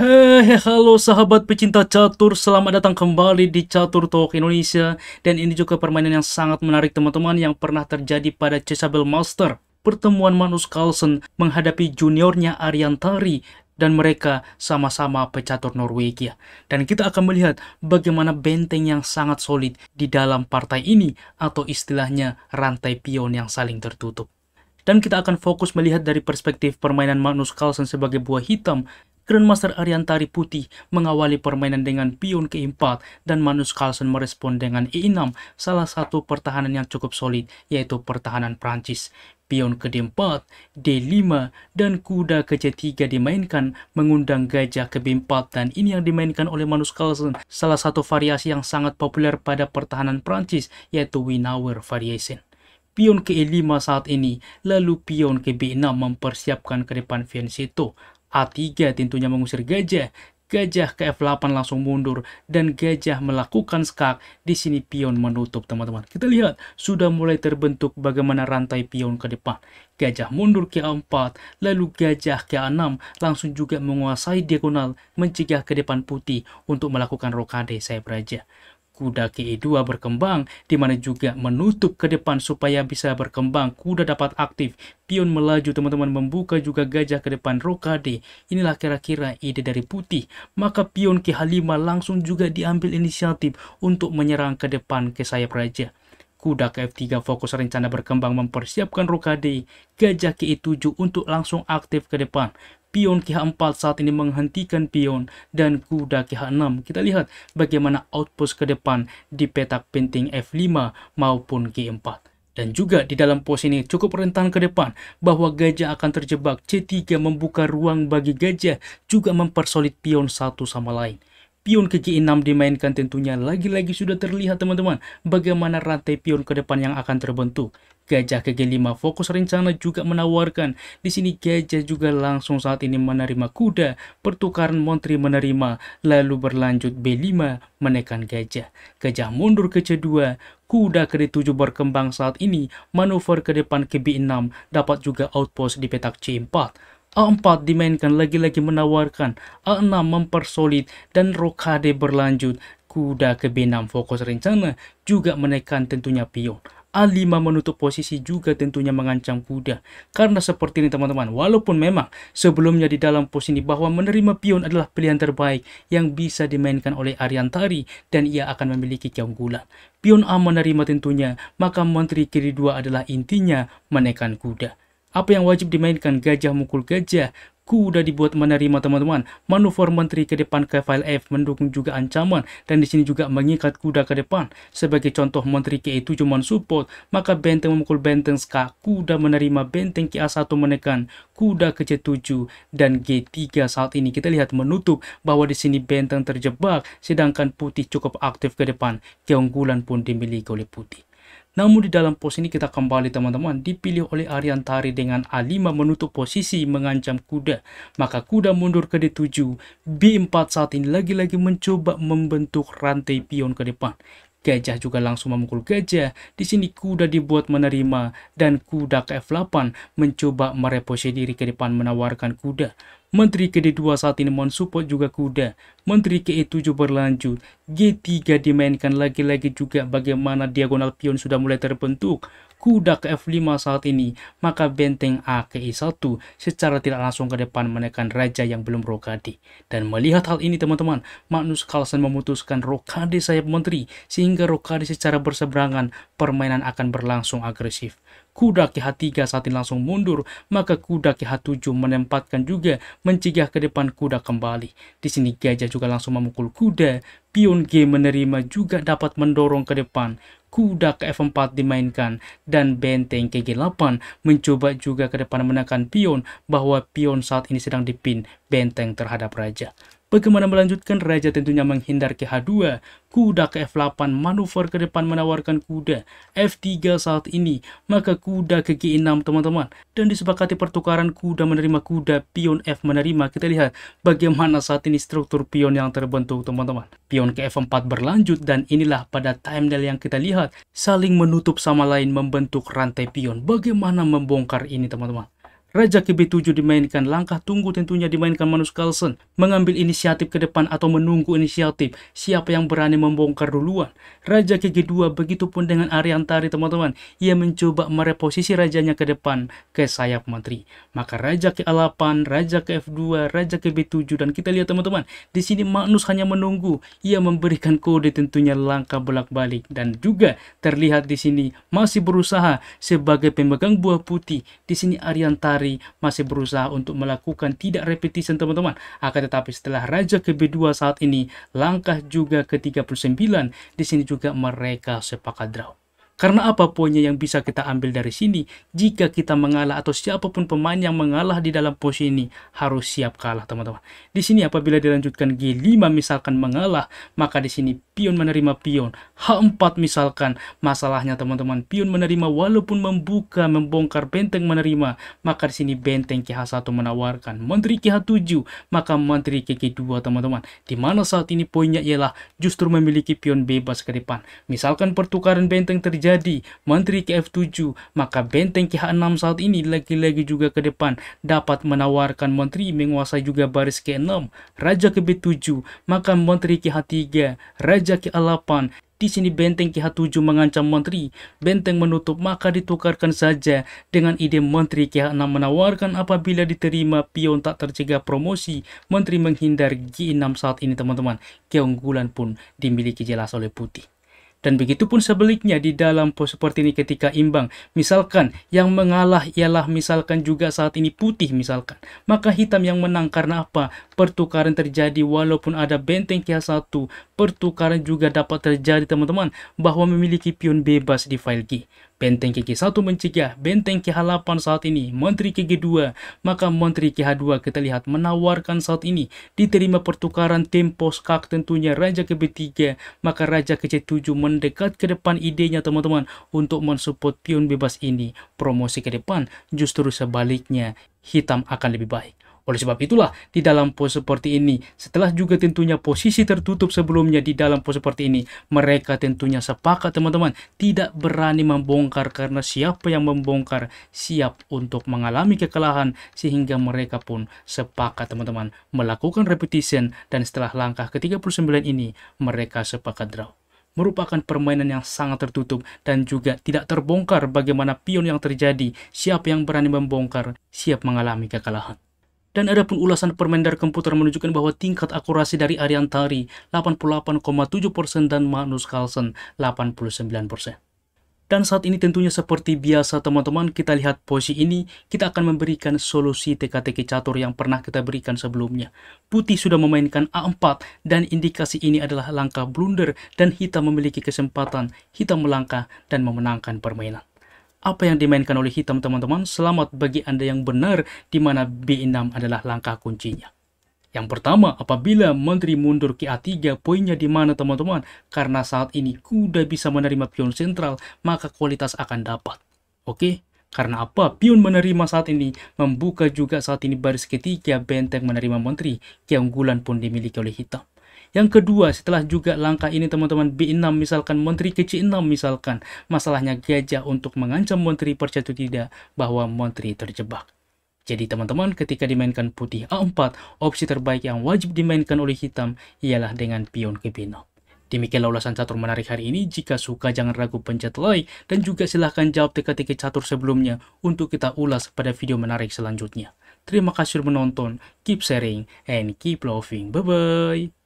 Hei, halo sahabat pecinta catur, selamat datang kembali di Catur Talk Indonesia. Dan ini juga permainan yang sangat menarik teman-teman yang pernah terjadi pada Chessable Master. Pertemuan Magnus Carlsen menghadapi juniornya Ariantari dan mereka sama-sama pecatur Norwegia. Dan kita akan melihat bagaimana benteng yang sangat solid di dalam partai ini atau istilahnya rantai pion yang saling tertutup. Dan kita akan fokus melihat dari perspektif permainan Magnus Carlsen sebagai buah hitam Grandmaster Ariantari Putih mengawali permainan dengan pion ke-4 dan Magnus Carlsen merespon dengan E6, salah satu pertahanan yang cukup solid, yaitu pertahanan Prancis. Pion ke D4, D5, dan kuda ke C3 dimainkan mengundang gajah ke B4 dan ini yang dimainkan oleh Magnus Carlsen, salah satu variasi yang sangat populer pada pertahanan Prancis, yaitu Winauer variation pion ke E5 saat ini, lalu pion ke B6 mempersiapkan ke depan Fianchetto. A3 tentunya mengusir gajah. Gajah ke F8 langsung mundur dan gajah melakukan skak. Di sini pion menutup teman-teman. Kita lihat sudah mulai terbentuk bagaimana rantai pion ke depan. Gajah mundur ke A4, lalu gajah ke A6 langsung juga menguasai diagonal mencegah ke depan putih untuk melakukan rokade sayap raja kuda ke E2 berkembang, di mana juga menutup ke depan supaya bisa berkembang, kuda dapat aktif, pion melaju teman-teman membuka juga gajah ke depan rokade. Inilah kira-kira ide dari putih. Maka pion ke H5 langsung juga diambil inisiatif untuk menyerang ke depan ke sayap raja. Kuda ke F3 fokus rencana berkembang mempersiapkan rokade, gajah ke E7 untuk langsung aktif ke depan pion ke 4 saat ini menghentikan pion dan kuda ke 6 Kita lihat bagaimana outpost ke depan di petak penting F5 maupun G4. Dan juga di dalam pos ini cukup rentan ke depan bahwa gajah akan terjebak. C3 membuka ruang bagi gajah juga mempersolid pion satu sama lain. Pion ke G6 dimainkan tentunya lagi-lagi sudah terlihat teman-teman bagaimana rantai pion ke depan yang akan terbentuk. Gajah ke G5 fokus rencana juga menawarkan. Di sini gajah juga langsung saat ini menerima kuda. Pertukaran Montri menerima. Lalu berlanjut B5 menekan gajah. Gajah mundur ke C2. Kuda ke D7 berkembang saat ini. Manuver ke depan ke B6 dapat juga outpost di petak C4. A4 dimainkan lagi-lagi menawarkan, A6 mempersolid dan rokade berlanjut. Kuda ke B6 fokus rencana juga menekan tentunya pion. A5 menutup posisi juga tentunya mengancam kuda. Karena seperti ini teman-teman, walaupun memang sebelumnya di dalam posisi bahwa menerima pion adalah pilihan terbaik yang bisa dimainkan oleh Ariantari dan ia akan memiliki keunggulan. Pion A menerima tentunya, maka menteri kiri dua adalah intinya menekan kuda. Apa yang wajib dimainkan gajah mukul gajah, kuda dibuat menerima teman-teman. Manuver menteri ke depan ke file F mendukung juga ancaman dan di sini juga mengikat kuda ke depan. Sebagai contoh menteri ke E7 support, maka benteng memukul benteng SK, kuda menerima benteng ke A1 menekan, kuda ke C7 dan G3 saat ini kita lihat menutup bahwa di sini benteng terjebak sedangkan putih cukup aktif ke depan. Keunggulan pun dimiliki oleh putih. Namun di dalam pos ini kita kembali teman-teman dipilih oleh Ariantari dengan A5 menutup posisi mengancam kuda. Maka kuda mundur ke D7. B4 saat ini lagi-lagi mencoba membentuk rantai pion ke depan. Gajah juga langsung memukul gajah. Di sini kuda dibuat menerima dan kuda ke F8 mencoba mereposisi diri ke depan menawarkan kuda. Menteri ke-2 saat ini mensupport juga kuda. Menteri ke-7 berlanjut. G3 dimainkan lagi-lagi juga bagaimana diagonal pion sudah mulai terbentuk. Kuda ke F5 saat ini, maka benteng A ke E1 secara tidak langsung ke depan menekan raja yang belum rokade. Dan melihat hal ini teman-teman, Magnus Carlsen memutuskan rokade sayap menteri sehingga rokade secara berseberangan permainan akan berlangsung agresif kuda ke H3 saat ini langsung mundur, maka kuda ke H7 menempatkan juga mencegah ke depan kuda kembali. Di sini gajah juga langsung memukul kuda, pion G menerima juga dapat mendorong ke depan. Kuda ke F4 dimainkan dan benteng ke G8 mencoba juga ke depan menekan pion bahwa pion saat ini sedang dipin benteng terhadap raja. Bagaimana melanjutkan raja tentunya menghindar ke H2, kuda ke F8, manuver ke depan menawarkan kuda, F3 saat ini, maka kuda ke G6 teman-teman. Dan disepakati pertukaran kuda menerima kuda, pion F menerima. Kita lihat bagaimana saat ini struktur pion yang terbentuk teman-teman. Pion ke F4 berlanjut dan inilah pada timeline yang kita lihat saling menutup sama lain membentuk rantai pion. Bagaimana membongkar ini teman-teman? Raja ke B7 dimainkan, langkah tunggu tentunya dimainkan Manus Carlsen. Mengambil inisiatif ke depan atau menunggu inisiatif, siapa yang berani membongkar duluan. Raja ke G2, begitupun dengan Ariantari teman-teman. Ia mencoba mereposisi rajanya ke depan, ke sayap menteri. Maka Raja ke A8, Raja ke F2, Raja ke B7, dan kita lihat teman-teman, di sini Magnus hanya menunggu. Ia memberikan kode tentunya langkah bolak-balik. Dan juga terlihat di sini masih berusaha sebagai pemegang buah putih. Di sini Ariantari hari masih berusaha untuk melakukan tidak repetition teman-teman. Akan tetapi setelah Raja ke B2 saat ini, langkah juga ke 39, di sini juga mereka sepakat draw. Karena apa poinnya yang bisa kita ambil dari sini? Jika kita mengalah atau siapa pun pemain yang mengalah di dalam posisi ini harus siap kalah teman-teman. Di sini apabila dilanjutkan G5 misalkan mengalah, maka di sini pion menerima pion. H4 misalkan masalahnya teman-teman, pion menerima walaupun membuka, membongkar benteng menerima, maka di sini benteng KH1 menawarkan. Menteri KH7, maka menteri KG2 teman-teman. Di mana saat ini poinnya ialah justru memiliki pion bebas ke depan. Misalkan pertukaran benteng terjadi menteri ke F7, maka benteng ke H6 saat ini lagi-lagi juga ke depan dapat menawarkan menteri menguasai juga baris ke 6, raja ke B7, maka menteri ke H3, raja ke A8, di sini benteng ke H7 mengancam menteri, benteng menutup maka ditukarkan saja. Dengan ide menteri ke H6 menawarkan apabila diterima pion tak tercegah promosi, menteri menghindar G6 saat ini teman-teman, keunggulan pun dimiliki jelas oleh putih. Dan begitu pun sebaliknya di dalam pos seperti ini ketika imbang. Misalkan yang mengalah ialah misalkan juga saat ini putih misalkan. Maka hitam yang menang karena apa? Pertukaran terjadi walaupun ada benteng kia 1 Pertukaran juga dapat terjadi teman-teman bahwa memiliki pion bebas di file G. Benteng KG1 mencegah benteng KH8 saat ini, Menteri KG2, maka Menteri KH2 kita lihat menawarkan saat ini diterima pertukaran tempo skak tentunya Raja ke B3, maka Raja ke C7 mendekat ke depan idenya teman-teman untuk mensupport pion bebas ini. Promosi ke depan justru sebaliknya, hitam akan lebih baik. Oleh sebab itulah, di dalam pose seperti ini, setelah juga tentunya posisi tertutup sebelumnya di dalam pose seperti ini, mereka tentunya sepakat teman-teman, tidak berani membongkar karena siapa yang membongkar siap untuk mengalami kekalahan sehingga mereka pun sepakat teman-teman melakukan repetition dan setelah langkah ke-39 ini, mereka sepakat draw merupakan permainan yang sangat tertutup dan juga tidak terbongkar bagaimana pion yang terjadi, siapa yang berani membongkar, siap mengalami kekalahan. Dan ada pun ulasan permen dari komputer menunjukkan bahwa tingkat akurasi dari Ariantari 88,7% dan Magnus Carlsen 89%. Dan saat ini tentunya seperti biasa teman-teman kita lihat posisi ini kita akan memberikan solusi teka-teki catur yang pernah kita berikan sebelumnya. Putih sudah memainkan A4 dan indikasi ini adalah langkah blunder dan hitam memiliki kesempatan hitam melangkah dan memenangkan permainan apa yang dimainkan oleh hitam teman-teman, selamat bagi Anda yang benar di mana B6 adalah langkah kuncinya. Yang pertama, apabila menteri mundur ke A3, poinnya di mana teman-teman? Karena saat ini kuda bisa menerima pion sentral, maka kualitas akan dapat. Oke? Karena apa? Pion menerima saat ini, membuka juga saat ini baris ketiga benteng menerima menteri, keunggulan pun dimiliki oleh hitam. Yang kedua, setelah juga langkah ini teman-teman B6 misalkan menteri ke C6 misalkan, masalahnya gajah untuk mengancam menteri percaya tidak bahwa menteri terjebak. Jadi teman-teman ketika dimainkan putih A4, opsi terbaik yang wajib dimainkan oleh hitam ialah dengan pion ke B6. Demikianlah ulasan catur menarik hari ini. Jika suka jangan ragu pencet like dan juga silahkan jawab teka-teki catur sebelumnya untuk kita ulas pada video menarik selanjutnya. Terima kasih sudah menonton, keep sharing, and keep loving. Bye-bye.